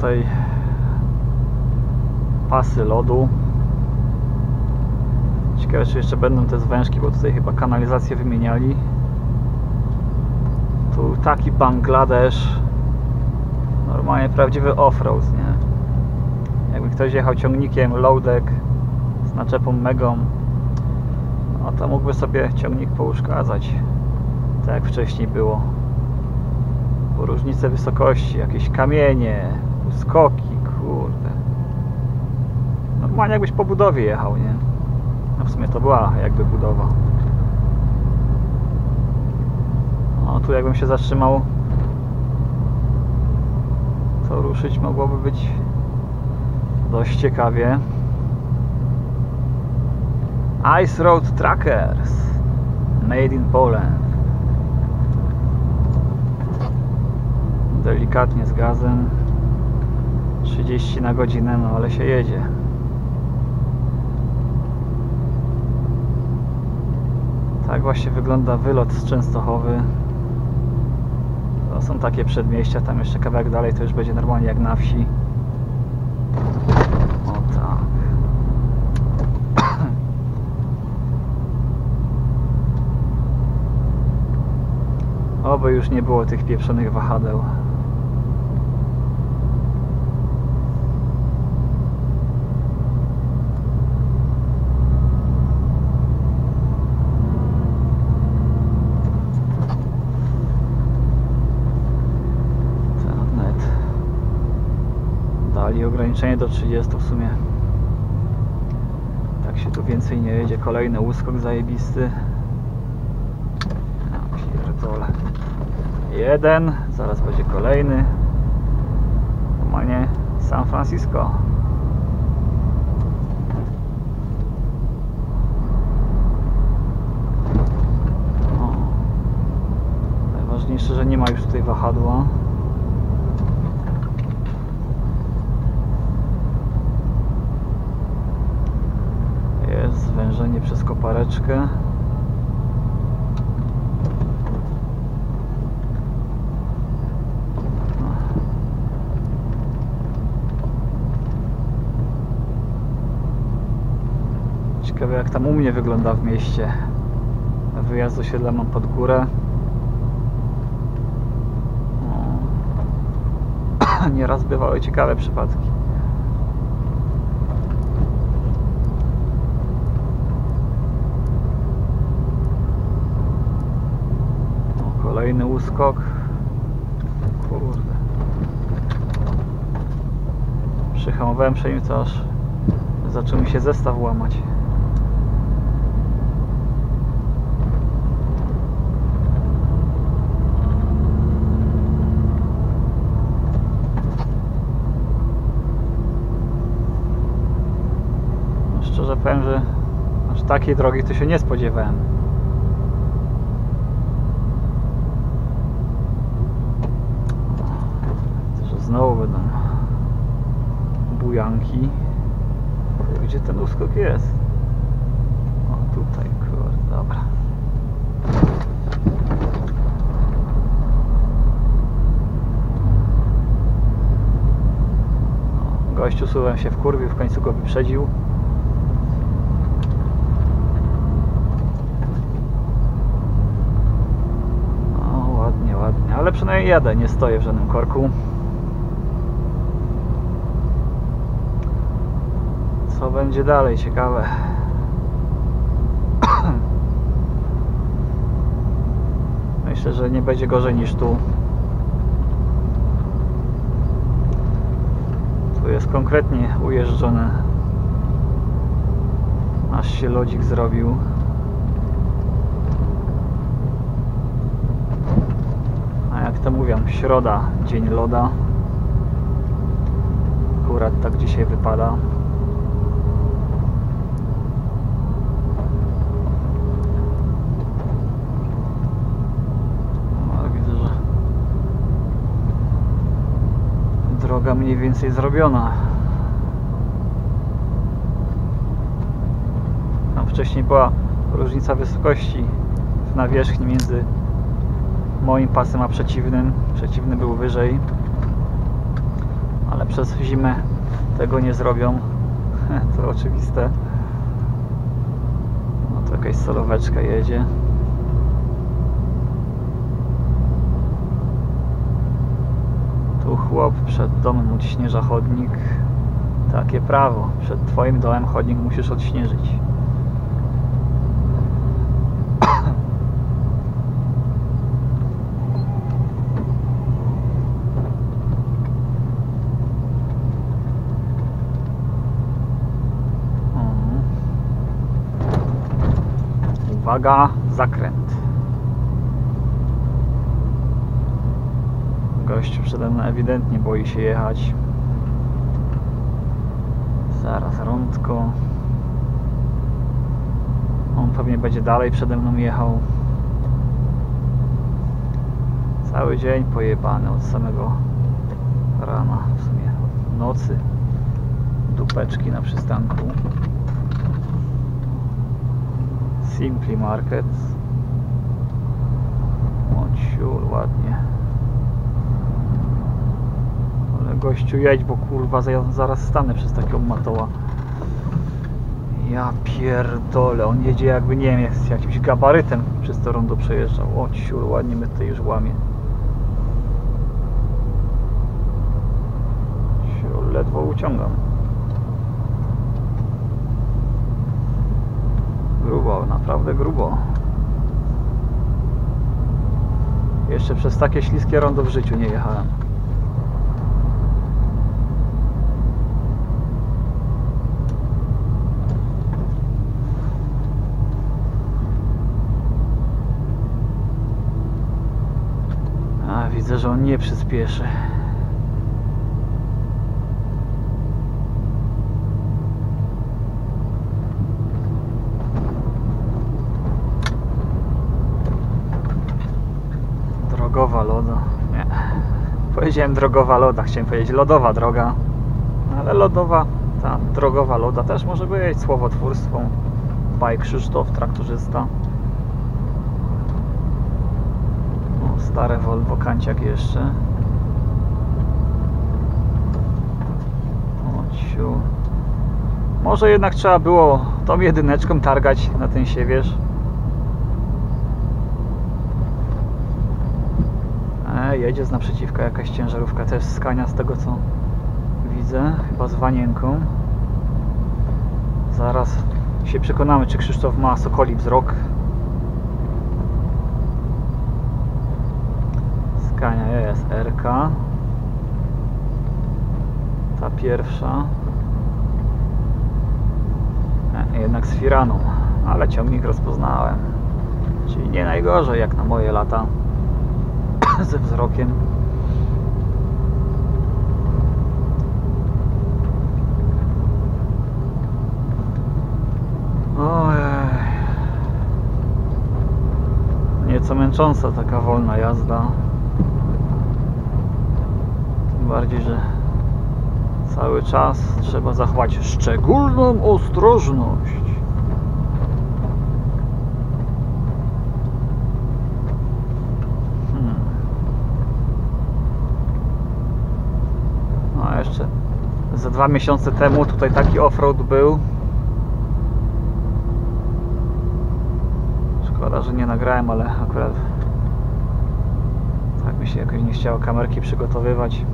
tutaj pasy lodu. Ciekawe, czy jeszcze będą te zwężki, bo tutaj chyba kanalizację wymieniali. Tu taki Bangladesz. Normalnie prawdziwy offroad, nie? Jakby ktoś jechał ciągnikiem loadek z naczepą megą, no to mógłby sobie ciągnik pouszkadzać. Tak jak wcześniej było. Bo różnice wysokości, jakieś kamienie, uskoki, kurde. Normalnie jakbyś po budowie jechał, nie? No w sumie to była jakby budowa. O, tu jakbym się zatrzymał, to ruszyć mogłoby być dość ciekawie. Ice Road Trackers Made in Poland Delikatnie z gazem 30 na godzinę, no ale się jedzie. Tak właśnie wygląda wylot z Częstochowy. To są takie przedmieścia, tam jeszcze kawałek dalej to już będzie normalnie jak na wsi. O tak. Oby już nie było tych pieprzonych wahadeł. Ograniczenie do 30 w sumie. Tak się tu więcej nie jedzie. Kolejny uskok zajebisty. Ja pierdolę. Jeden, zaraz będzie kolejny. Normalnie San Francisco. Najważniejsze, że nie ma już tutaj wahadła. Zwężenie przez kopareczkę. Ciekawe jak tam u mnie wygląda w mieście. Wyjazd z osiedla mam pod górę. Nieraz bywały ciekawe przypadki. O, kolejny uskok. Kurde. Przyhamowałem to aż zaczął mi się zestaw łamać. No, Szczerze powiem, że aż takiej drogi to się nie spodziewałem. To, że znowu będą bujanki. Gdzie ten uskok jest? O, tutaj, kurde, dobra. Gościu sułem się w kurwie, w końcu go wyprzedził. O, ładnie, ładnie, ale przynajmniej jadę, nie stoję w żadnym korku. Będzie dalej? Ciekawe. Myślę, że nie będzie gorzej niż tu. Tu jest konkretnie ujeżdżone. Aż się lodzik zrobił. A jak to mówią, środa, dzień loda. Akurat tak dzisiaj wypada. No, ale widzę, że droga mniej więcej zrobiona. Tam wcześniej była różnica wysokości w nawierzchni między moim pasem a przeciwnym. Przeciwny był wyżej. ale przez zimę tego nie zrobią. To oczywiste. No to jakaś soloweczka jedzie. Tu chłop przed domem odśnieża chodnik. Takie prawo. Przed twoim domem chodnik musisz odśnieżyć. Mhm. Uwaga, zakręt. Gościu przede mną ewidentnie boi się jechać. Zaraz rądko. On pewnie będzie dalej przede mną jechał. Cały dzień pojebany od samego rana, w sumie od nocy. Dupeczki na przystanku. Simply Market. Ciul, ładnie. Ale gościu jedź, bo kurwa za- zaraz stanę przez taką matoła. Ja pierdolę, on jedzie jakby nie wiem, jest jakimś gabarytem przez to rondo przejeżdżał. O ciul, ładnie my tutaj już łamie. Ciul, ledwo uciągam. Grubo, naprawdę grubo. Jeszcze przez takie śliskie rondo w życiu nie jechałem. A, widzę, że on nie przyspieszy. Drogowa loda. Nie. Powiedziałem drogowa loda, chciałem powiedzieć lodowa droga. Ale lodowa, ta drogowa loda też może być słowotwórstwą. Baj Krzysztof, traktorzysta. O, stare Volvo Kanciak jeszcze. O ciu. Może jednak trzeba było tą jedyneczką targać na ten siewierz. E, jedzie z naprzeciwka jakaś ciężarówka, też skania z tego co widzę, chyba z wanienką. Zaraz się przekonamy, czy Krzysztof ma sokoli wzrok. Skania jest RK. Ta pierwsza. E, jednak z Firaną, ale ciągnik rozpoznałem. Czyli nie najgorzej jak na moje lata ze wzrokiem. Ojej. Nieco męcząca taka wolna jazda. Bardziej, że cały czas trzeba zachować szczególną ostrożność. Hmm. No jeszcze za dwa miesiące temu tutaj taki offroad był. Szkoda, że nie nagrałem, ale akurat tak mi się jakoś nie chciało kamerki przygotowywać.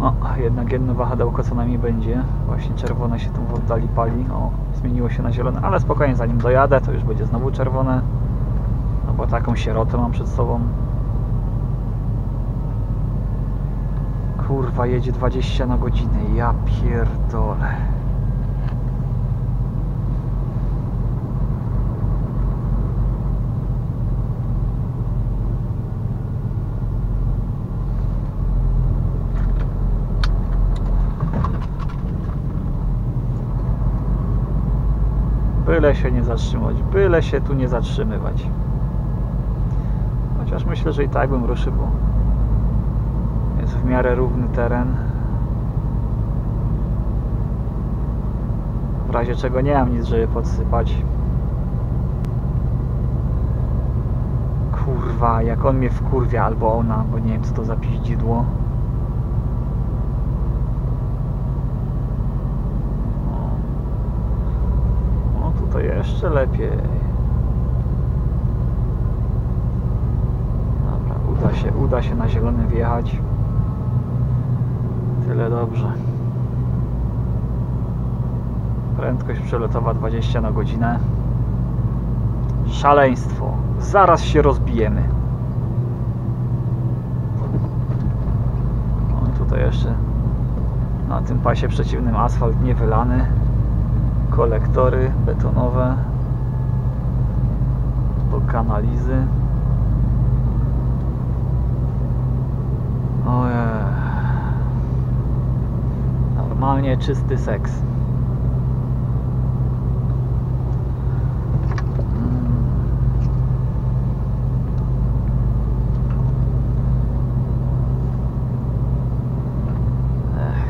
O, jednak jedno wahadełko co najmniej będzie. Właśnie czerwone się tu w oddali pali. O, zmieniło się na zielone, ale spokojnie, zanim dojadę, to już będzie znowu czerwone. No bo taką sierotę mam przed sobą. Kurwa, jedzie 20 na godzinę. Ja pierdolę. Byle się nie zatrzymać, byle się tu nie zatrzymywać. Chociaż myślę, że i tak bym ruszył, bo jest w miarę równy teren. W razie czego nie mam nic, żeby podsypać. Kurwa. jak on mnie wkurwia albo ona, bo nie wiem co to za piździdło. O, o tutaj jeszcze lepiej. Dobra, uda się, uda się na zielony wjechać. Tyle dobrze. Prędkość przelotowa 20 na godzinę. Szaleństwo. Zaraz się rozbijemy. O, tutaj jeszcze na tym pasie przeciwnym asfalt nie wylany. Kolektory betonowe do kanalizy. Ojej. Normalnie czysty seks. Mm. Ech.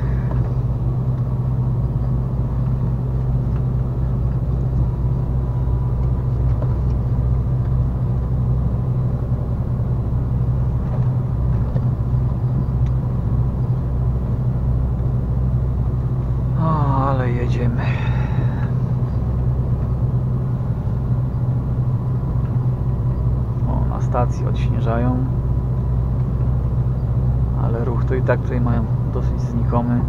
O, ale jedziemy. O, na stacji odśnieżają. Ale ruch to i tak tutaj mają dosyć znikomy.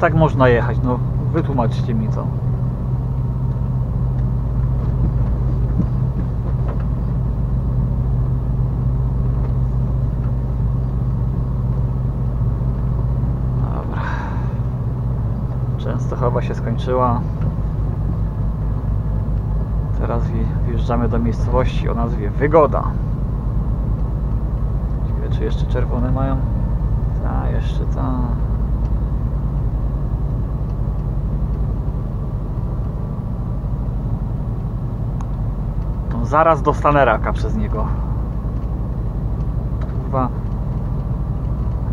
Tak można jechać? No wytłumaczcie mi to. Dobra. Częstochowa się skończyła. Teraz wje- wjeżdżamy do miejscowości o nazwie Wygoda. Ciekawe, czy jeszcze czerwone mają? Ta, jeszcze ta. Zaraz dostanę raka przez niego. Kurwa.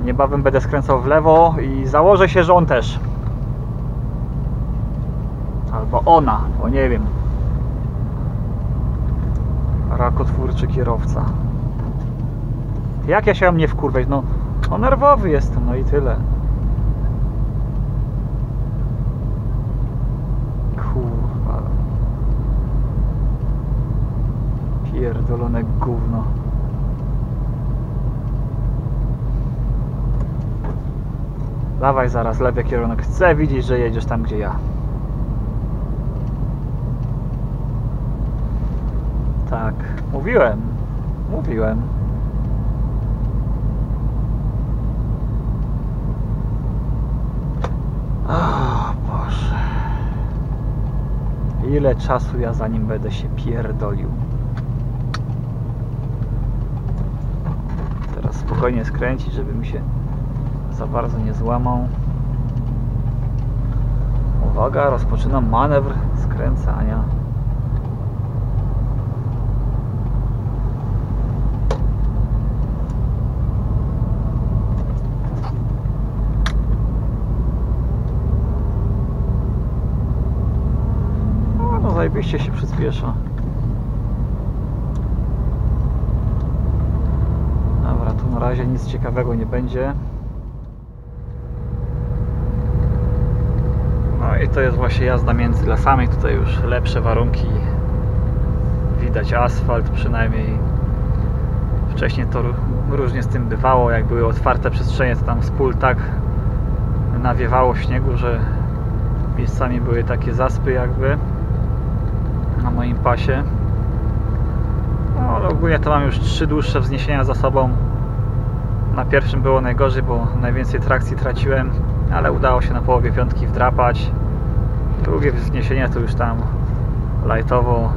Niebawem będę skręcał w lewo i założę się, że on też. Albo ona, bo nie wiem. Rakotwórczy kierowca. Jak ja się mam nie wkurwać? No, no nerwowy jestem, no i tyle. Kurwa. Pierdolone gówno. Dawaj zaraz, lewy kierunek. Chcę widzieć, że jedziesz tam, gdzie ja. Tak, mówiłem. Mówiłem. O Boże. Ile czasu ja za nim będę się pierdolił. Teraz spokojnie skręcić, żeby mi się za bardzo nie złamał. Uwaga, rozpoczynam manewr skręcania. No, zajebiście się przyspiesza. Dobra, tu na razie nic ciekawego nie będzie. No i to jest właśnie jazda między lasami. Tutaj już lepsze warunki. Widać asfalt przynajmniej. Wcześniej to ró- różnie z tym bywało. Jak były otwarte przestrzenie, to tam z tak nawiewało śniegu, że miejscami były takie zaspy jakby na moim pasie. No, ale ogólnie to mam już trzy dłuższe wzniesienia za sobą. Na pierwszym było najgorzej, bo najwięcej trakcji traciłem, ale udało się na połowie piątki wdrapać. Drugie wzniesienie to już tam lightowo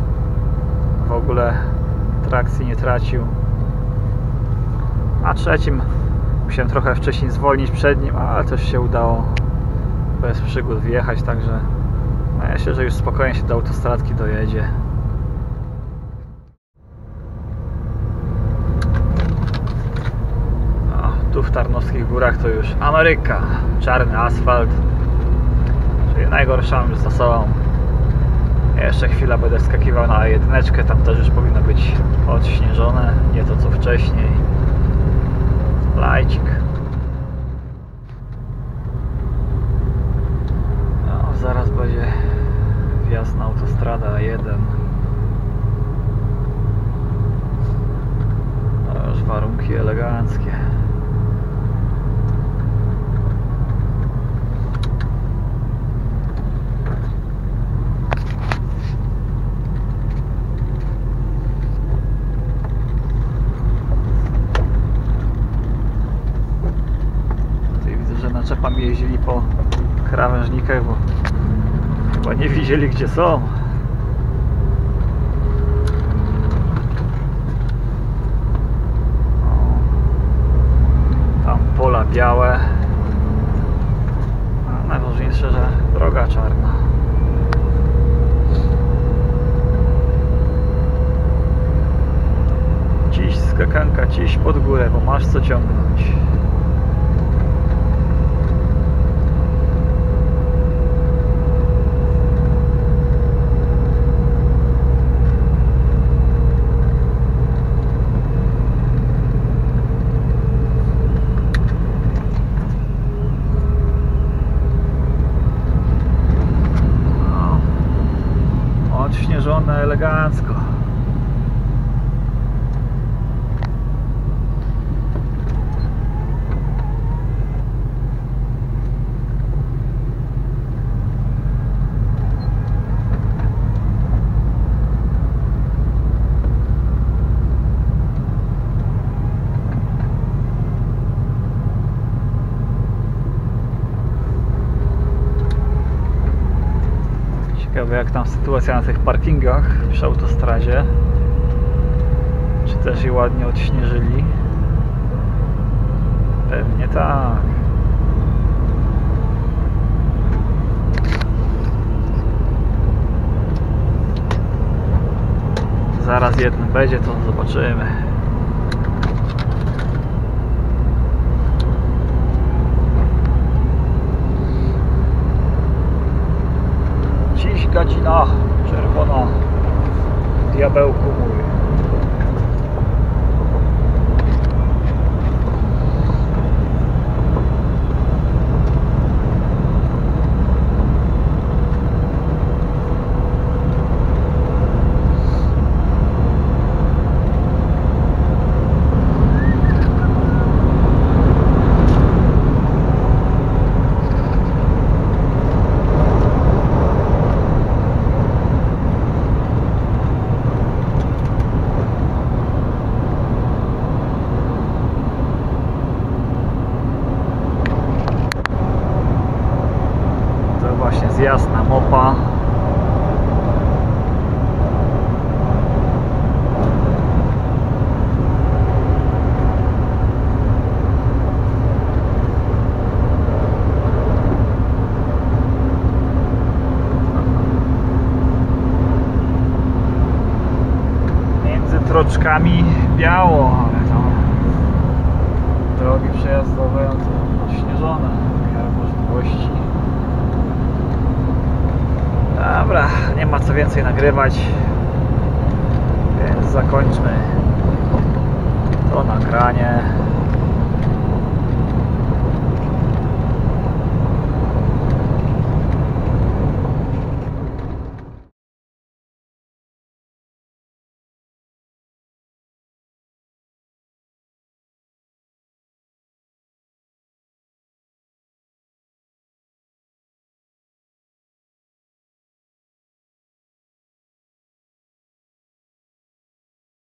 w ogóle trakcji nie tracił. A trzecim musiałem trochę wcześniej zwolnić przed nim, ale też się udało bez przygód wjechać, także no myślę, że już spokojnie się do autostradki dojedzie. No, tu w Tarnowskich Górach to już Ameryka, czarny asfalt, czyli najgorsza już za sobą. Jeszcze chwila będę skakiwał na jedyneczkę, tam też już powinno być odśnieżone, nie to co wcześniej. Lajcik. No, zaraz będzie wjazd na autostradę A1. No, już warunki eleganckie. Tutaj widzę, że naczepami jeździli po krawężnikach, bo chyba nie widzieli gdzie są. Tam pola białe. A najważniejsze, że droga czarna. Ciś skakanka, ciś pod górę, bo masz co ciągnąć. No, Odśnieżone elegancko. Jak tam sytuacja na tych parkingach przy autostradzie. Czy też je ładnie odśnieżyli? Pewnie tak. Zaraz jeden będzie, to zobaczymy. Ciś gadzina czerwona. Diabełku mój To właśnie zjazd na mopa Między troczkami biało, ale to drogi przejazdowe no to odśnieżone, miarę możliwości. Dobra, nie ma co więcej nagrywać, więc zakończmy to nagranie.